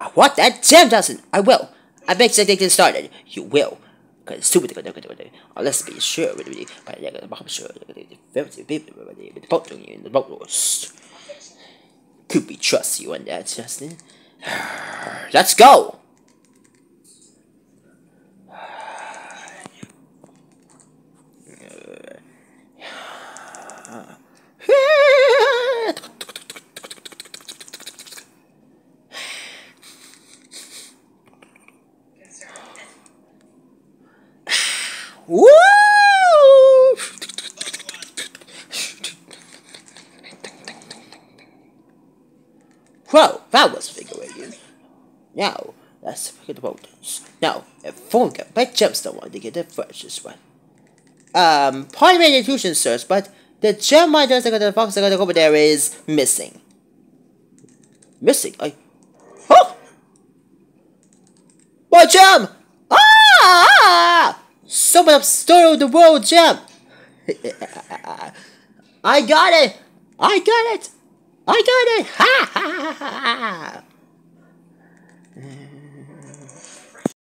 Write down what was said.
I want that gem, Dawson. I will. I beg you to get started. You will. Oh, let's be sure. Could we trust you on that, Justin? Let's go! Whoa, that was figurative. Now, let's at the mountains. Now, if Fonka by Gemstone wanted to get the first one. Um, pardon my intuition, sirs, but the gem I just got the fox I got over there is missing. Missing? I. Oh! My gem! Someone stole the world gem! I got it! I got it! I got it! Ha ha ha ha!